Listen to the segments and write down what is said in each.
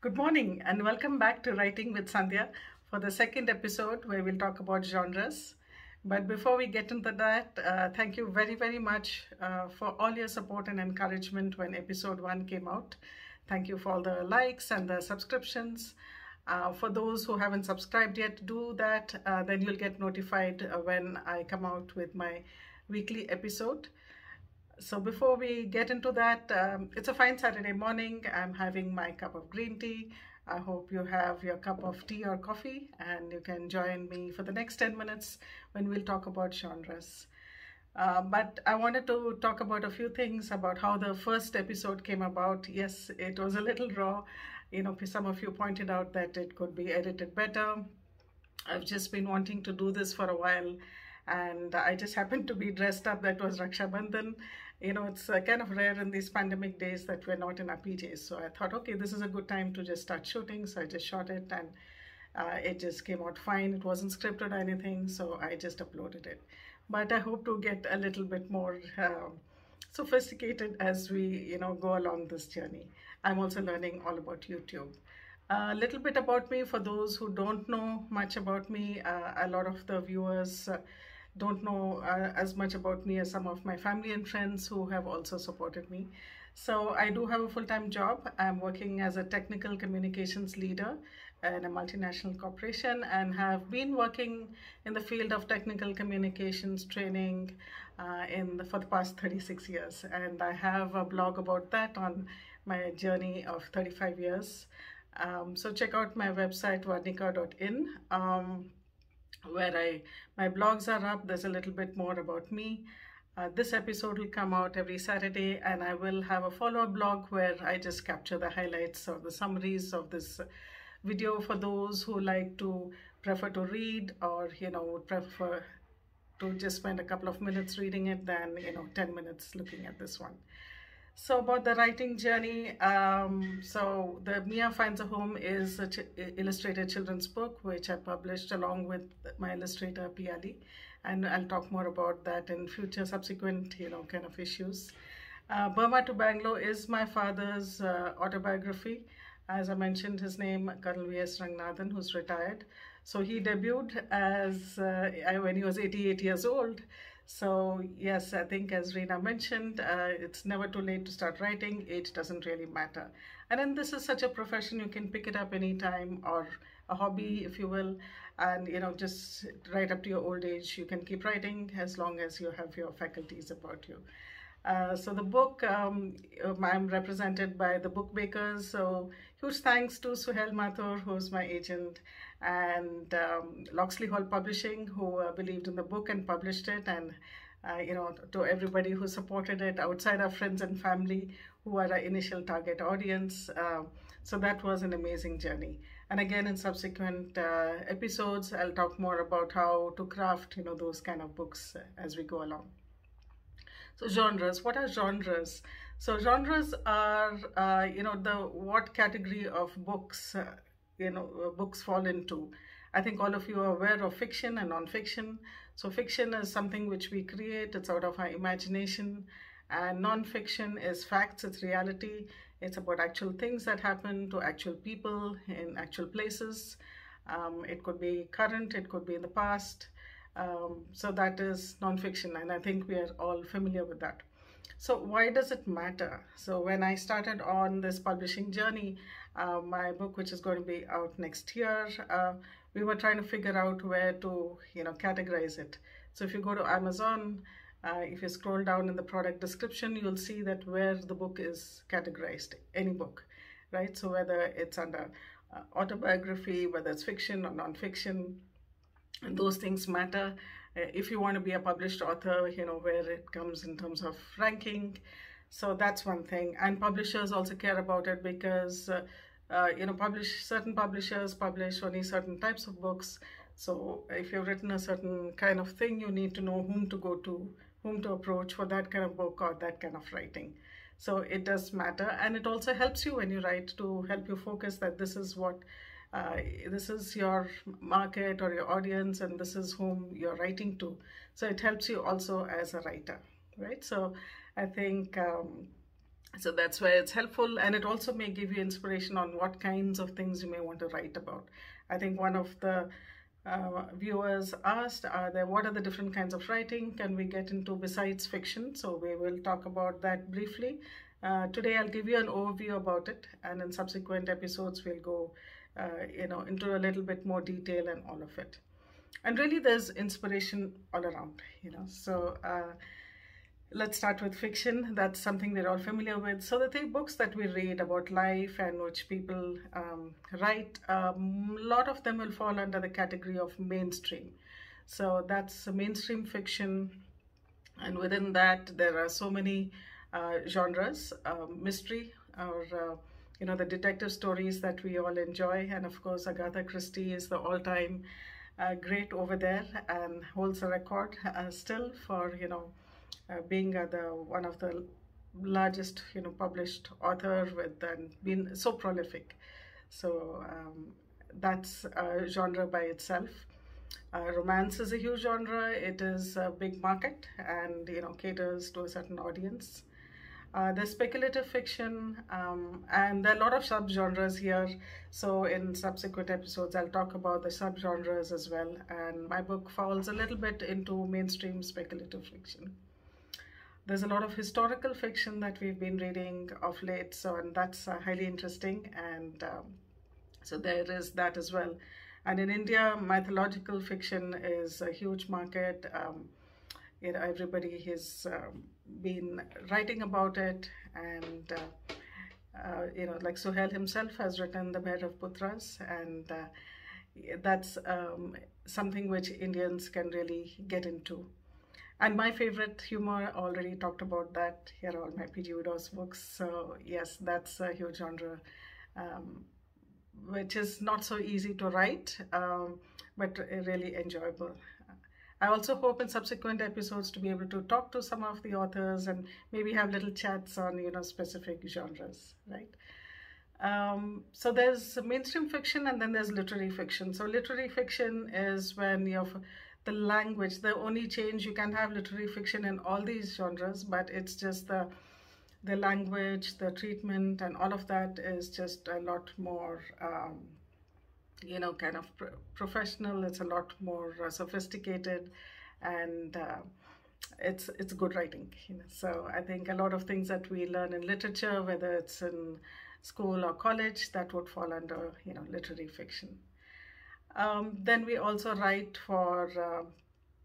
Good morning and welcome back to Writing with Sandhya for the second episode where we'll talk about genres. But before we get into that, uh, thank you very, very much uh, for all your support and encouragement when episode one came out. Thank you for all the likes and the subscriptions. Uh, for those who haven't subscribed yet, do that. Uh, then you'll get notified uh, when I come out with my weekly episode. So before we get into that, um, it's a fine Saturday morning. I'm having my cup of green tea. I hope you have your cup of tea or coffee and you can join me for the next 10 minutes when we'll talk about genres. Uh, but I wanted to talk about a few things about how the first episode came about. Yes, it was a little raw. You know, some of you pointed out that it could be edited better. I've just been wanting to do this for a while and I just happened to be dressed up. That was Raksha Bandhan. You know, it's uh, kind of rare in these pandemic days that we're not in our PJs. So I thought, okay, this is a good time to just start shooting. So I just shot it and uh, it just came out fine. It wasn't scripted or anything. So I just uploaded it. But I hope to get a little bit more uh, sophisticated as we, you know, go along this journey. I'm also learning all about YouTube. A little bit about me for those who don't know much about me. Uh, a lot of the viewers uh, don't know uh, as much about me as some of my family and friends who have also supported me. So I do have a full-time job. I'm working as a technical communications leader in a multinational corporation and have been working in the field of technical communications training uh, in the, for the past 36 years. And I have a blog about that on my journey of 35 years. Um, so check out my website, varnika.in. Um, where I my blogs are up. There's a little bit more about me. Uh, this episode will come out every Saturday, and I will have a follow-up blog where I just capture the highlights or the summaries of this video for those who like to prefer to read or you know prefer to just spend a couple of minutes reading it than you know 10 minutes looking at this one. So about the writing journey, um, so the Mia Finds a Home is a ch illustrated children's book which I published along with my illustrator Piali, and I'll talk more about that in future subsequent you know kind of issues. Uh, Burma to Bangalore is my father's uh, autobiography. As I mentioned, his name Colonel V.S. Ranganathan, who's retired. So he debuted as uh, when he was 88 years old. So yes, I think as Reena mentioned, uh, it's never too late to start writing. Age doesn't really matter. And then this is such a profession, you can pick it up anytime or a hobby, if you will, and you know, just right up to your old age, you can keep writing as long as you have your faculties about you. Uh, so the book, um, um I'm represented by the book bakers. So huge thanks to Suhail Mathur, who's my agent, and um, Locksley Hall Publishing, who uh, believed in the book and published it, and uh, you know, to everybody who supported it outside our friends and family, who are our initial target audience. Uh, so that was an amazing journey. And again, in subsequent uh, episodes, I'll talk more about how to craft, you know, those kind of books as we go along. So genres, what are genres? So genres are, uh, you know, the what category of books, uh, you know, uh, books fall into. I think all of you are aware of fiction and non-fiction. So fiction is something which we create, it's out of our imagination. And non-fiction is facts, it's reality. It's about actual things that happen to actual people in actual places. Um, it could be current, it could be in the past. Um, so that is non-fiction, and I think we are all familiar with that. So why does it matter? So when I started on this publishing journey, uh, my book, which is going to be out next year, uh, we were trying to figure out where to, you know, categorize it. So if you go to Amazon, uh, if you scroll down in the product description, you'll see that where the book is categorized, any book, right? So whether it's under uh, autobiography, whether it's fiction or nonfiction, those things matter if you want to be a published author you know where it comes in terms of ranking. So that's one thing. And publishers also care about it because uh, uh, you know publish certain publishers publish only certain types of books. So if you've written a certain kind of thing you need to know whom to go to whom to approach for that kind of book or that kind of writing. So it does matter. And it also helps you when you write to help you focus that this is what uh, this is your market or your audience and this is whom you're writing to. So it helps you also as a writer right? So i think um, so that's where it's helpful. And it also may give you inspiration on what kinds of things you may want to write about. I think one of the uh, viewers asked are there what are the different kinds of writing can we get into besides fiction? So we will talk about that briefly. Uh, today i'll give you an overview about it. And in subsequent episodes we'll go uh, you know into a little bit more detail and all of it and really there's inspiration all around you know so uh, Let's start with fiction. That's something we're all familiar with. So the three books that we read about life and which people um, write, a um, lot of them will fall under the category of mainstream. So that's mainstream fiction. And within that, there are so many uh, genres, uh, mystery or, uh, you know, the detective stories that we all enjoy. And of course, Agatha Christie is the all-time uh, great over there and holds a record uh, still for, you know, uh, being uh, the one of the largest you know published author with and been so prolific. So um, that's a genre by itself. Uh, romance is a huge genre. It is a big market and you know caters to a certain audience uh, there's speculative fiction um, and there are a lot of subgenres here so in subsequent episodes i'll talk about the subgenres as well and my book falls a little bit into mainstream speculative fiction there's a lot of historical fiction that we've been reading of late, so and that's uh, highly interesting. And um, so there is that as well. And in India, mythological fiction is a huge market. Um, you know, everybody is. um, been writing about it, and uh, uh, you know, like Suhail himself has written The Bed of Putras, and uh, that's um, something which Indians can really get into. And my favorite humor, already talked about that. Here are all my P.G. Books. So yes, that's a huge genre, um, which is not so easy to write, um, but really enjoyable. I also hope in subsequent episodes to be able to talk to some of the authors and maybe have little chats on, you know, specific genres, right? Um, so there's mainstream fiction and then there's literary fiction. So literary fiction is when you have the language. The only change you can have literary fiction in all these genres, but it's just the the language, the treatment, and all of that is just a lot more, um, you know, kind of pro professional. It's a lot more uh, sophisticated, and uh, it's it's good writing. You know? So I think a lot of things that we learn in literature, whether it's in school or college, that would fall under you know literary fiction. Um, then we also write for uh,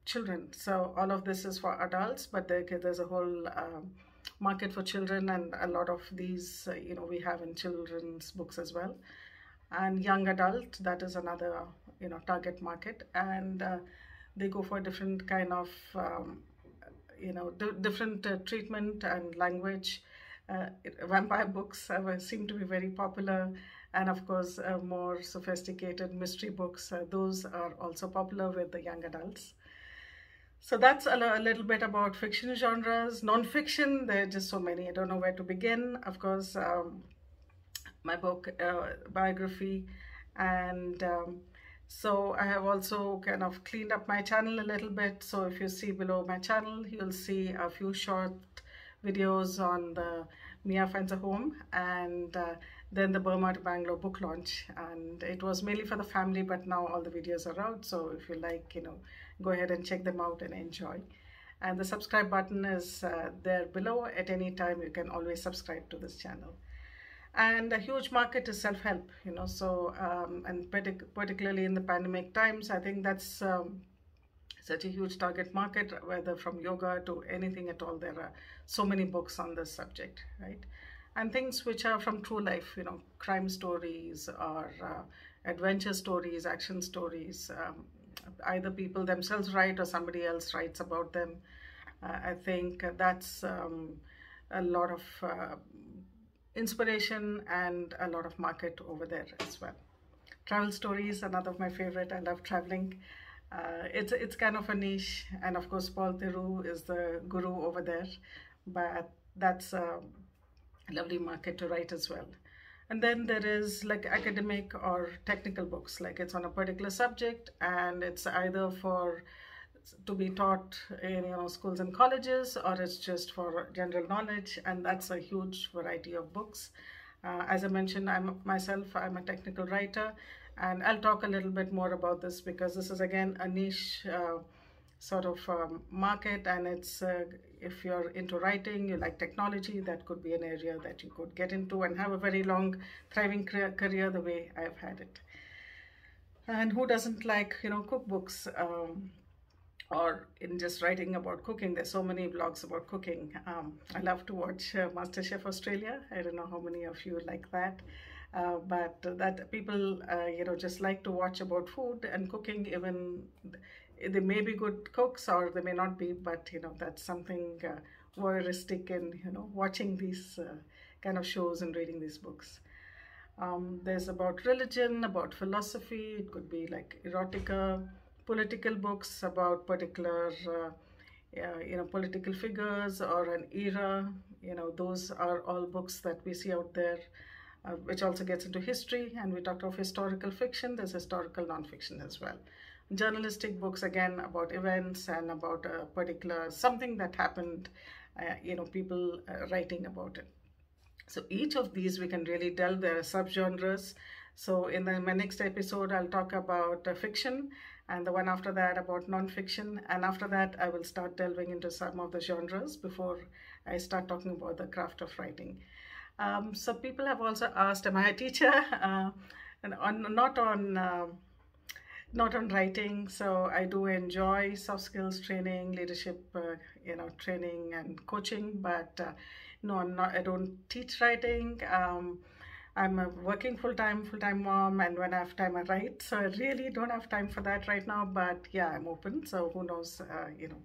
children. So all of this is for adults, but there, there's a whole um, market for children, and a lot of these, uh, you know, we have in children's books as well. And young adult, that is another, you know, target market, and uh, they go for different kind of, um, you know, different uh, treatment and language. Uh, vampire books seem to be very popular. And of course uh, more sophisticated mystery books uh, those are also popular with the young adults. So that's a, a, little bit about fiction genres. Non-fiction there are just so many. I don't know where to begin. Of course um, my book uh, biography and um, so I have also kind of cleaned up my channel a little bit. So if you see below my channel, you'll see a few short videos on the Mia Finds a Home and uh, then the Burma to Bangalore book launch. And it was mainly for the family, but now all the videos are out. So if you like, you know, go ahead and check them out and enjoy. And the subscribe button is uh, there below. At any time, you can always subscribe to this channel. And a huge market is self-help, you know, so, um, and partic particularly in the pandemic times, I think that's um, such a huge target market, whether from yoga to anything at all. There are so many books on this subject, right? and things which are from true life, you know, crime stories or uh, adventure stories, action stories. Um, either people themselves write or somebody else writes about them. Uh, I think that's um, a lot of uh, inspiration and a lot of market over there as well. Travel stories, another of my favorite. I love traveling. Uh, it's it's kind of a niche, and of course Paul Theroux is the guru over there, but that's a lovely market to write as well. And then there is like academic or technical books, like it's on a particular subject and it's either for to be taught in you know schools and colleges or it's just for general knowledge? And that's a huge variety of books. Uh, as i mentioned i'm myself i'm a technical writer and i'll talk a little bit more about this because this is again a niche uh, sort of um, market and it's uh, if you're into writing you like technology that could be an area that you could get into and have a very long thriving career, the way i've had it. And who doesn't like you know cookbooks? Um, or in just writing about cooking. There's so many blogs about cooking. Um, I love to watch uh, MasterChef Australia. I don't know how many of you like that. Uh, but that people, uh, you know, just like to watch about food and cooking. Even they may be good cooks or they may not be, but you know, that's something uh, voyeuristic in you know watching these uh, kind of shows and reading these books. Um, there's about religion, about philosophy. It could be like erotica political books about particular uh, uh, you know political figures or an era you know those are all books that we see out there uh, which also gets into history. And we talked of historical fiction there's historical nonfiction as well. Journalistic books again about events and about a particular something that happened uh, you know people uh, writing about it. So each of these we can really delve there are subgenres. So in the, my next episode i'll talk about uh, fiction and the one after that about nonfiction. And after that, I will start delving into some of the genres before I start talking about the craft of writing. Um, so people have also asked, am I a teacher? Uh, and on, not on uh, not on writing. So I do enjoy soft skills training, leadership, uh, you know, training and coaching. But uh, no, not. I don't teach writing. Um, I'm a working full time, full time mom, and when I have time, I write. So I really don't have time for that right now. But yeah, I'm open. So who knows? Uh, you know,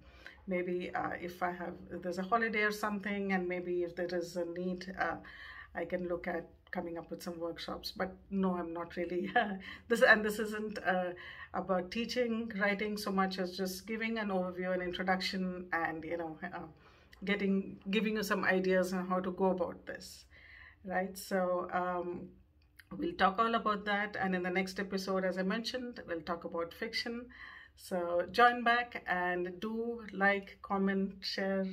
maybe uh, if I have if there's a holiday or something, and maybe if there is a need, uh, I can look at coming up with some workshops. But no, I'm not really this. And this isn't uh, about teaching writing so much as just giving an overview, an introduction, and you know, uh, getting giving you some ideas on how to go about this right? So um, we'll talk all about that. And in the next episode, as I mentioned, we'll talk about fiction. So join back and do like, comment, share,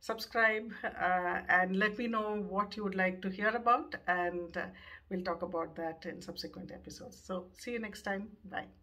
subscribe, uh, and let me know what you would like to hear about. And uh, we'll talk about that in subsequent episodes. So see you next time. Bye.